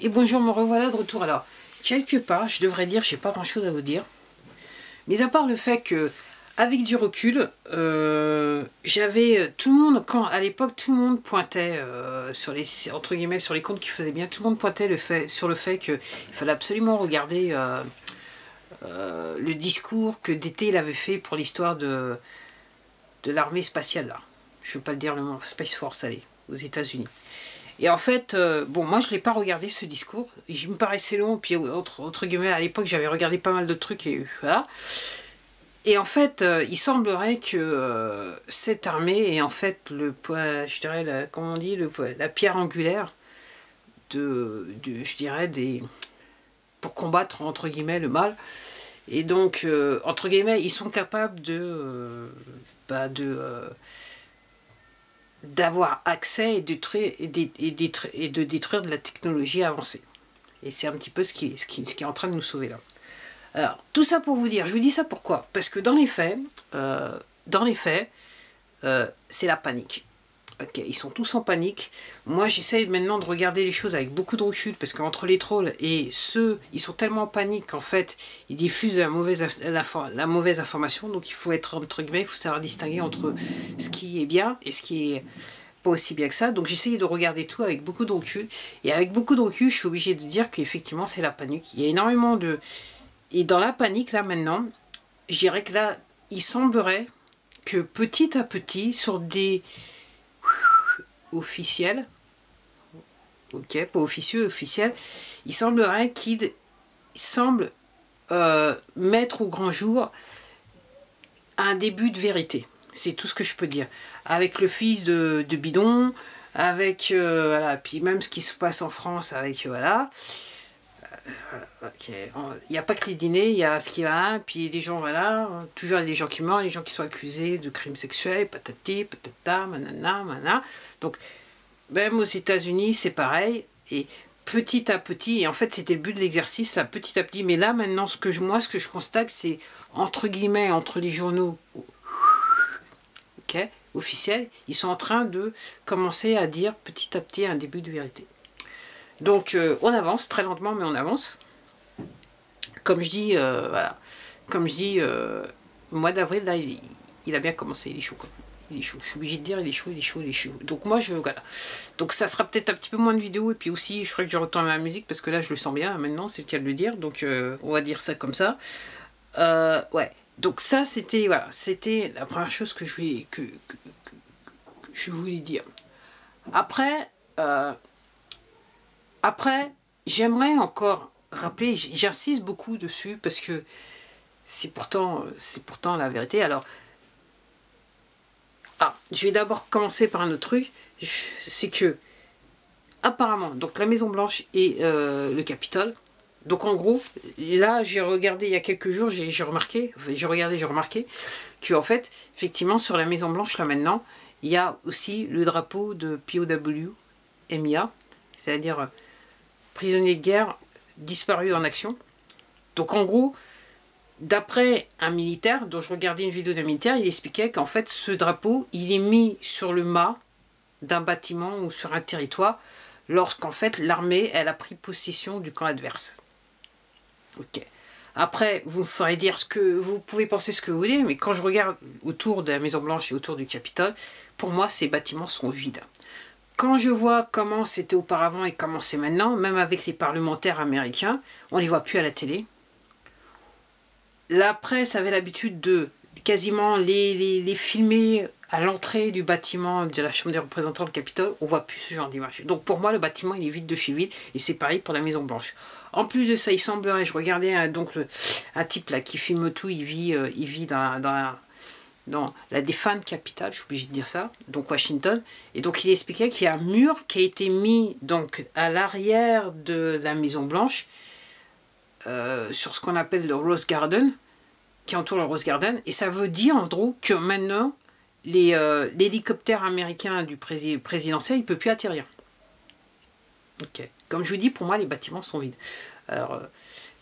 Et bonjour, me revoilà de retour. Alors, quelque part, je devrais dire, j'ai pas grand chose à vous dire. Mais à part le fait que, avec du recul, euh, j'avais tout le monde, quand à l'époque tout le monde pointait euh, sur les entre guillemets sur les comptes qui faisaient bien, tout le monde pointait le fait, sur le fait qu'il fallait absolument regarder euh, le discours que il avait fait pour l'histoire de, de l'armée spatiale là. Je ne veux pas le dire le nom, Space Force, allez, aux États-Unis. Et en fait, euh, bon, moi je l'ai pas regardé ce discours. Il me paraissait long, puis entre, guillemets, à l'époque j'avais regardé pas mal de trucs et voilà. Et en fait, euh, il semblerait que euh, cette armée est en fait le je dirais, la, comment on dit, le, la pierre angulaire de, je dirais, des, pour combattre entre guillemets le mal. Et donc, entre guillemets, ils sont capables de, bah, de d'avoir accès et, détruire, et, de détruire de la technologie avancée. Et c'est un petit peu ce qui, est en train de nous sauver là. Alors, tout ça pour vous dire, je vous dis ça pourquoi? Parce que dans les faits, euh, faits, euh, c'est la panique. Ils sont tous en panique. Moi, j'essaye maintenant de regarder les choses avec beaucoup de recul parce qu'entre les trolls et ceux, ils sont tellement en panique qu'en fait, ils diffusent la mauvaise, la, mauvaise information. Donc, il faut être entre guillemets, il faut savoir distinguer entre ce qui est bien et ce qui est pas aussi bien que ça. Donc, j'essaye de regarder tout avec beaucoup de recul. Et avec beaucoup de recul, je suis obligé de dire qu'effectivement, c'est la panique. Il y a énormément de. Et dans la panique, là maintenant, je dirais que là, il semblerait que petit à petit, sur des officiel, ok, pas officieux, officiel, il semblerait qu'il semble euh, mettre au grand jour un début de vérité. C'est tout ce que je peux dire. Avec le fils de, Bidon, avec, euh, voilà, puis même ce qui se passe en France avec, voilà, euh, il n'y a pas que les dîners, il y a ce qui va, puis les gens, voilà, toujours des gens qui meurent, les gens qui sont accusés de crimes sexuels, patati, patata, manana, manana. Donc, même aux États-Unis, c'est pareil. Et petit à petit, et en fait, c'était le but de l'exercice, là, petit à petit. Mais là, maintenant, ce que je, moi, ce que je constate, c'est, entre guillemets, entre les journaux ok, officiels, ils sont en train de commencer à dire petit à petit un début de vérité. Donc, euh, on avance, très lentement, mais on avance. Comme je dis, euh, voilà, comme je dis, euh, mois d'avril, là, il, a bien commencé, il est chaud. Il est chaud, je suis obligé de dire, il est chaud, il est chaud, il est chaud. Donc moi, je, voilà. Donc ça sera peut-être un petit peu moins de vidéos, et puis aussi, je ferai que je retourne à la musique, parce que là, je le sens bien, maintenant, c'est le cas de le dire, donc on va dire ça comme ça. ouais, donc ça, c'était, voilà, c'était la première chose que je voulais dire. Après, après, j'aimerais encore rappeler, j'insiste beaucoup dessus parce que c'est pourtant, pourtant la vérité. Alors, ah, je vais d'abord commencer par un autre truc, c'est que apparemment, donc la Maison Blanche et euh, le Capitole. Donc en gros, là j'ai regardé il y a quelques jours, j'ai remarqué, j'ai regardé, j'ai remarqué que en fait, effectivement sur la Maison Blanche là maintenant, il y a aussi le drapeau de POW, MIA, c'est-à-dire prisonniers de guerre disparus en action. Donc en gros, d'après un militaire, dont je regardais une vidéo d'un militaire, il expliquait qu'en fait ce drapeau, il est mis sur le mât d'un bâtiment ou sur un territoire lorsqu'en fait l'armée, elle a pris possession du camp adverse. Ok. Après, vous ferez dire ce que vous pouvez penser ce que vous voulez, mais quand je regarde autour de la Maison Blanche et autour du Capitole, pour moi, ces bâtiments sont vides quand je vois comment c'était auparavant et comment c'est maintenant, même avec les parlementaires américains, on ne les voit plus à la télé. La presse avait l'habitude de quasiment les, filmer à l'entrée du bâtiment de la Chambre des représentants du Capitole, on voit plus ce genre d'image. Donc pour moi, le bâtiment, il est vide de chez vide, et c'est pareil pour la Maison Blanche. En plus de ça, il semblerait, je regardais un, donc un type qui filme tout, il vit, euh, il vit dans, dans dans la défunte capitale, je suis obligé de dire ça, donc Washington. Et donc il expliquait qu'il y a un mur qui a été mis donc à l'arrière de la Maison Blanche, euh, sur ce qu'on appelle le Rose Garden, qui entoure le Rose Garden. Et ça veut dire en gros que maintenant, euh, l'hélicoptère américain du présidentiel, il ne peut plus atterrir. Ok. Comme je vous dis, pour moi, les bâtiments sont vides. Alors, euh,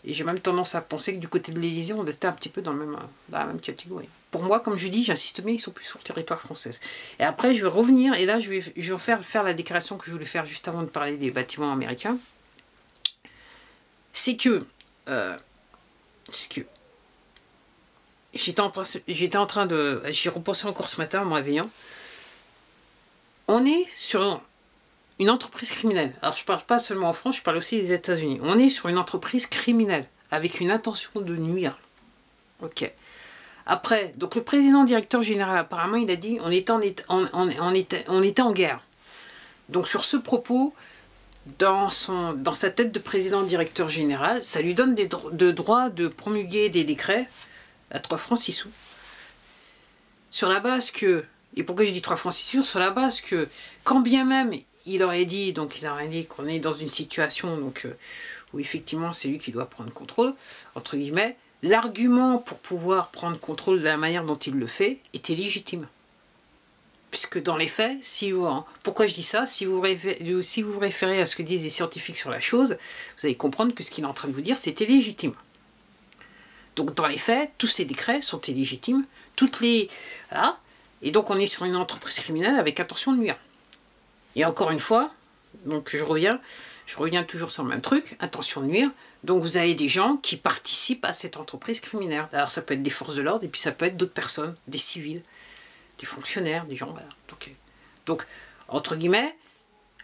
et j'ai même tendance à penser que du côté de l'Élysée, on était un petit peu dans, le même, dans la même catégorie pour moi, comme je dis, j'insiste bien, ils sont plus sur le territoire français. Et après, je vais revenir, et là, je vais, je vais faire, faire la déclaration que je voulais faire juste avant de parler des bâtiments américains. c'est que, euh, c'est que, j'étais en, en train de, j'y repensais encore ce matin en me réveillant. On est sur une entreprise criminelle. Alors je parle pas seulement en France, je parle aussi des États-Unis. On est sur une entreprise criminelle avec une intention de nuire. Ok. Après, donc le président directeur général, apparemment, il a dit on était en, guerre. Donc sur ce propos, dans, son, dans sa tête de président directeur général, ça lui donne des de droits de promulguer des décrets à 3 francs 6 sous. Sur la base que, et pourquoi je dis 3 francs 6 sous Sur la base que, quand bien même il aurait dit, donc il aurait dit qu'on est dans une situation donc, euh, où effectivement c'est lui qui doit prendre contrôle, entre guillemets, l'argument pour pouvoir prendre contrôle de la manière dont il le fait était légitime. Puisque dans les faits, si vous, pourquoi je dis ça? Si vous, référez, vous référez à ce que disent les scientifiques sur la chose, vous allez comprendre que ce qu'il est en train de vous dire, c'était légitime. Donc dans les faits, tous ces décrets sont illégitimes, toutes les... et donc on est sur une entreprise criminelle avec intention de nuire. Et encore une fois, donc je reviens, je reviens toujours sur le même truc, intention de nuire. Donc vous avez des gens qui participent à cette entreprise criminelle. Alors ça peut être des forces de l'ordre et puis ça peut être d'autres personnes, des civils, des fonctionnaires, des gens. Voilà. Donc, donc, entre guillemets,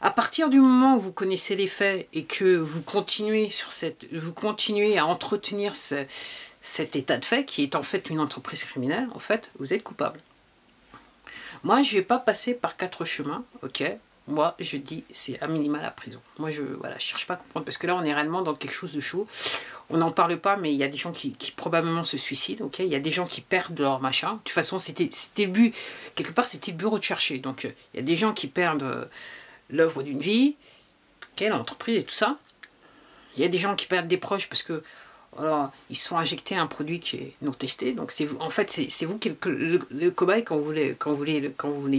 à partir du moment où vous connaissez les faits et que vous continuez, sur cette, vous continuez à entretenir cet état de fait, qui est en fait une entreprise criminelle, en fait, vous êtes coupable. Moi, je ne vais pas passer par quatre chemins, ok? Moi, je dis, c'est à minima la prison. Moi, je voilà, cherche pas à comprendre, parce que là, on est réellement dans quelque chose de chaud. On n'en parle pas, mais il y a des gens qui, probablement se suicident, ok? Il y a des gens qui perdent leur machin. De toute façon, c'était le but, quelque part, c'était le bureau de chercher. Donc, euh, il y a des gens qui perdent euh, l'œuvre d'une vie, l'entreprise et tout ça. Il y a des gens qui perdent des proches parce que voilà, ils se sont injectés un produit qui est non testé. Donc c'est en fait c'est vous qui le, cobaye quand vous voulez quand vous quand vous.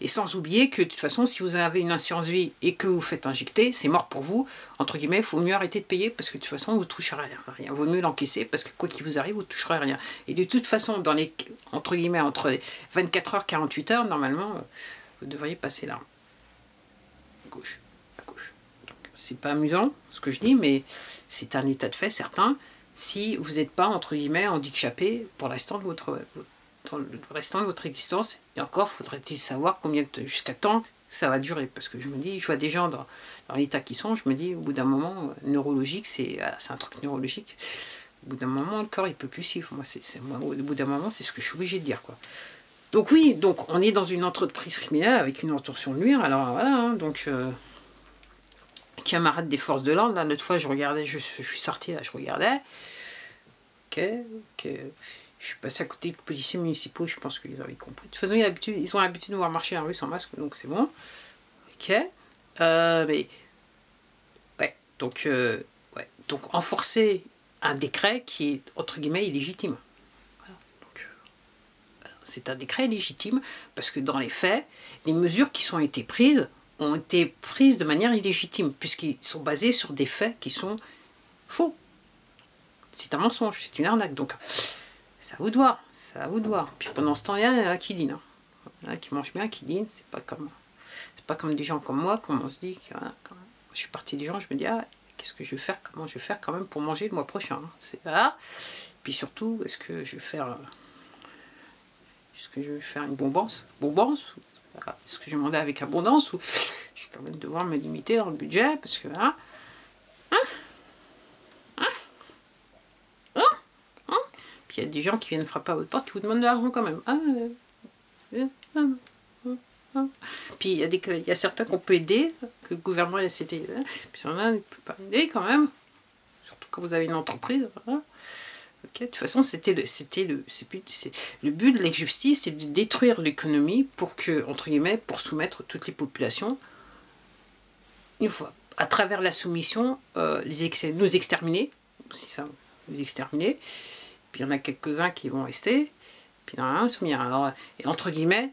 Et sans oublier que de toute façon si vous avez une assurance vie et que vous faites injecter, c'est mort pour vous. Entre guillemets, il faut mieux arrêter de payer parce que de toute façon vous ne toucherez rien. Il vaut mieux l'encaisser parce que quoi qu'il vous arrive, vous ne toucherez rien. Et de toute façon, dans les entre guillemets entre 24 heures 48 heures, normalement, vous devriez passer là. gauche. C'est pas amusant ce que je dis, mais c'est un état de fait certain si vous n'êtes pas, entre guillemets, handicapé pour l'instant de votre, le restant de votre existence. Et encore, faudrait-il savoir combien jusqu'à temps ça va durer? Parce que je me dis, je vois des gens dans, l'état qui sont, je me dis, au bout d'un moment, euh, neurologique, c'est un truc neurologique. Au bout d'un moment, le corps, il peut plus suivre. Moi, c'est, au bout d'un moment, c'est ce que je suis obligé de dire. quoi. Donc oui, donc on est dans une entreprise criminelle avec une intention de nuire. Alors voilà, hein, donc... Euh, camarade des forces de l'ordre. Là, l'autre fois, je regardais, je, suis sorti là, je regardais. Ok, ok. Je suis passé à côté des policiers municipaux, je pense qu'ils avaient compris. De toute façon, ils, ont l'habitude de voir marcher la rue sans masque, donc c'est bon. Ok. Euh, mais. Ouais, donc. Euh, ouais. Donc, enforcer un décret qui est, entre guillemets, illégitime. Euh, c'est un décret légitime parce que dans les faits, les mesures qui sont été prises ont été prises de manière illégitime, puisqu'ils sont basés sur des faits qui sont faux. C'est un mensonge, c'est une arnaque. Donc, ça vous doit, ça vous doit. Puis pendant ce temps, il y en a qui dînent. Hein. Il y en a qui mangent bien, qui dînent. C'est pas comme, c'est pas comme des gens comme moi, comme on se dit que je suis partie des gens, je me dis ah, qu'est-ce que je vais faire, comment je vais faire quand même pour manger le mois prochain. Hein. C'est. Puis surtout, est-ce que je vais faire, est-ce que je vais faire une bonbonce, bonbonce est-ce que je demandais avec abondance ou je vais quand même devoir me limiter dans le budget parce que. Hein hein hein, hein Puis il y a des gens qui viennent frapper à votre porte qui vous demandent de l'argent quand même. Ah, Puis il y, a des, il y a certains qu'on peut aider, que le gouvernement a cité. Puis il a qui ne peut pas aider quand même. Surtout quand vous avez une entreprise. De toute façon, c'était le, c'était le, le but de la justice, c'est de détruire l'économie pour que, entre guillemets, pour soumettre toutes les populations, une fois, à travers la soumission, euh, les nous exterminer, si ça, nous exterminer. Puis il y en a quelques-uns qui vont rester, puis il y en a un. Alors, entre guillemets,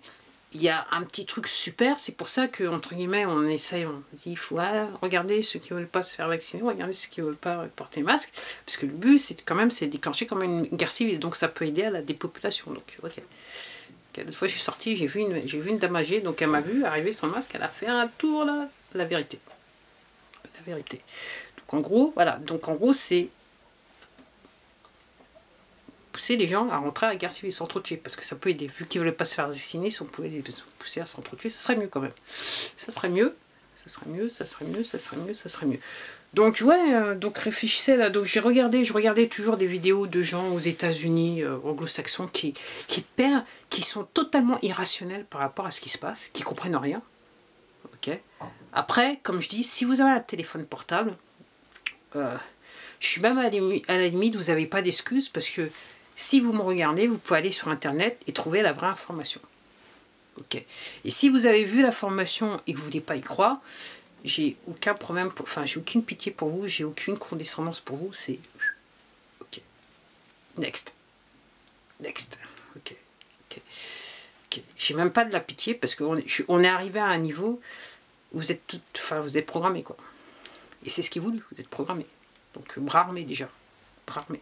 il y a un petit truc super, c'est pour ça que entre guillemets on essaye, on dit il faut ah, regarder ceux qui veulent pas se faire vacciner, regarder ceux qui veulent pas porter masque, parce que le but c'est quand même c'est déclencher comme une guerre civile, donc ça peut aider à la dépopulation. Donc ok. Une fois je suis sortie, j'ai vu une j'ai vu une dame donc elle m'a vu arriver sans masque, elle a fait un tour là, la vérité, la vérité. Donc en gros, voilà. Donc en gros, c'est les gens à rentrer à la guerre civile, s'entretuer, parce que ça peut aider. Vu qu'ils ne veulent pas se faire vacciner, si on pouvait les pousser à s'entretuer, ça serait mieux quand même. Ça serait mieux, ça serait mieux, ça serait mieux, ça serait mieux, ça serait mieux. Donc ouais, euh, donc réfléchissez là. Donc j'ai regardé, je regardais toujours des vidéos de gens aux États-Unis, euh, anglo-saxons, qui, qui perdent, qui sont totalement irrationnels par rapport à ce qui se passe, qui comprennent rien. Ok. Après, comme je dis, si vous avez un téléphone portable, euh, je suis même à la limite, vous n'avez pas d'excuses parce que si vous me regardez, vous pouvez aller sur Internet et trouver la vraie information. Et si vous avez vu la formation et que vous ne voulez pas y croire, j'ai aucun problème, enfin j'ai aucune pitié pour vous, j'ai aucune condescendance pour vous, c'est... Ok. Next. Next. Ok. Ok. J'ai même pas de la pitié parce qu'on est, est arrivé à un niveau où vous êtes tout, enfin vous êtes programmé quoi. Et c'est ce qui est voulu, vous êtes programmé. Donc bras armé déjà. Bras armé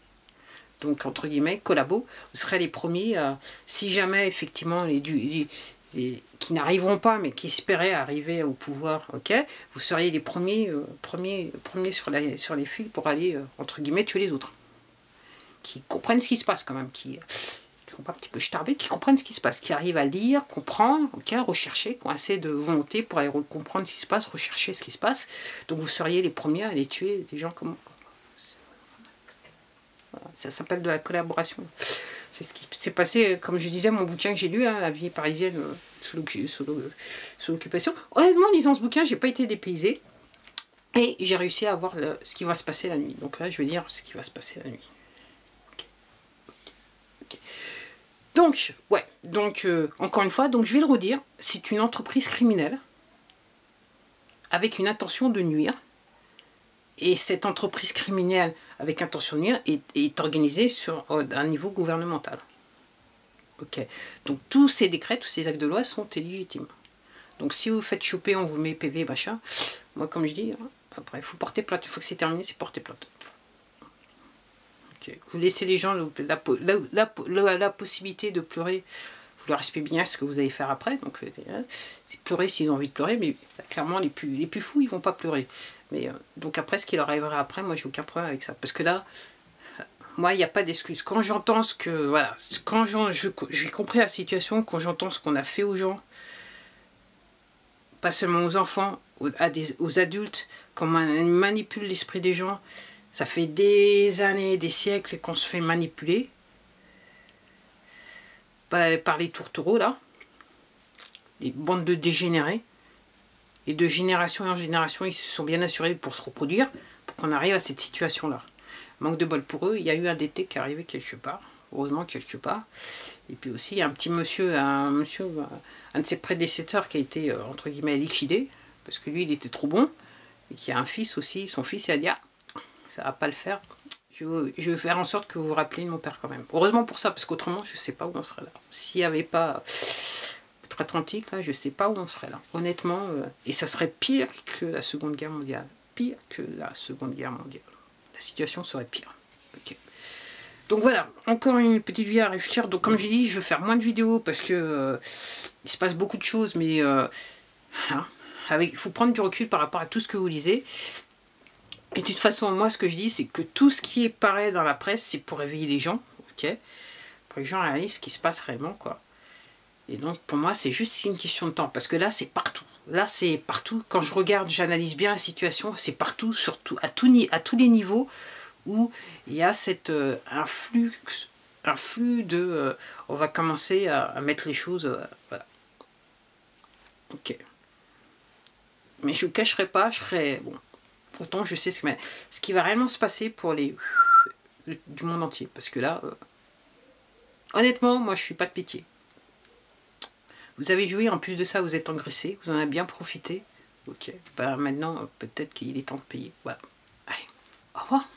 donc entre guillemets, collabo, vous serez les premiers, si jamais effectivement les, qui n'arriveront pas, mais qui espéraient arriver au pouvoir, ok, vous seriez les premiers, euh, premiers, premiers sur les fils pour aller, euh, entre guillemets, tuer les autres. Qui comprennent ce qui se passe quand même, qui ne sont pas un petit peu starbés, qui comprennent ce qui se passe, qui arrivent à lire, comprendre, ok, rechercher, qui ont assez de volonté pour aller comprendre ce qui se passe, rechercher ce qui se passe. Donc vous seriez les premiers à aller tuer des gens comme moi. Ça s'appelle de la collaboration. C'est ce qui s'est passé, comme je disais, mon bouquin que j'ai lu, hein, La vie parisienne euh, sous l'occupation. Honnêtement, en lisant ce bouquin, j'ai pas été dépaysée. Et j'ai réussi à voir ce qui va se passer la nuit. Donc là, je vais dire ce qui va se passer la nuit. Donc, ouais, donc, euh, encore une fois, donc je vais le redire, c'est une entreprise criminelle avec une intention de nuire et cette entreprise criminelle avec intention de nuire est, organisée sur euh, un niveau gouvernemental. Ok. Donc tous ces décrets, tous ces actes de loi sont illégitimes. Donc si vous faites choper, on vous met PV, machin. Moi, comme je dis, hein, après, il faut porter plainte. Il faut que c'est terminé, c'est porter plainte. Vous laissez les gens la, possibilité de pleurer vous leur expliquez bien ce que vous allez faire après. Donc, euh, pleurer s'ils ont envie de pleurer, mais clairement, les plus, les plus fous, ils vont pas pleurer. Mais euh, donc après, ce qui leur arrivera après, moi, j'ai aucun problème avec ça. Parce que là, moi, il n'y a pas d'excuse. Quand j'entends ce que, voilà, quand j'ai compris la situation, quand j'entends ce qu'on a fait aux gens, pas seulement aux enfants, aux, adultes, comment on manipule l'esprit des gens, ça fait des années, des siècles qu'on se fait manipuler par les tourtereaux, là, les bandes de dégénérés, et de génération en génération, ils se sont bien assurés pour se reproduire, pour qu'on arrive à cette situation-là. Manque de bol pour eux, il y a eu un DT qui est arrivé quelque part, heureusement quelque part. Et puis aussi, il y a un petit monsieur, un monsieur, un de ses prédécesseurs qui a été, euh, entre guillemets, liquidé, parce que lui, il était trop bon, et qui a un fils aussi, son fils, il a dit, ah, ça va pas le faire, je vais, faire en sorte que vous vous rappeliez de mon père quand même. Heureusement pour ça, parce qu'autrement, je ne sais pas où on serait là. S'il n'y avait pas votre Atlantique, là, je ne sais pas où on serait là. Honnêtement, euh, et ça serait pire que la Seconde Guerre mondiale. Pire que la Seconde Guerre mondiale. La situation serait pire. Donc voilà, encore une petite vidéo à réfléchir. Donc comme j'ai dit, je vais faire moins de vidéos parce que euh, il se passe beaucoup de choses, mais euh, hein, il faut prendre du recul par rapport à tout ce que vous lisez. Et de toute façon, moi, ce que je dis, c'est que tout ce qui pareil dans la presse, c'est pour réveiller les gens, ok? Pour que les gens réalisent ce qui se passe réellement, quoi. Et donc, pour moi, c'est juste une question de temps. Parce que là, c'est partout. Là, c'est partout. Quand je regarde, j'analyse bien la situation, c'est partout, surtout à, à tous les niveaux où il y a cette, euh, un, flux, un flux de... Euh, on va commencer à, mettre les choses... Euh, voilà. Ok. Mais je ne cacherai pas, je serai... Bon, Pourtant, je sais ce, qui va réellement se passer pour les du monde entier. Parce que là, euh, honnêtement, moi, je suis pas de pitié. Vous avez joué, en plus de ça, vous êtes engraissé, vous en avez bien profité. Ok, ben maintenant, peut-être qu'il est temps de payer. Voilà. Allez, au revoir.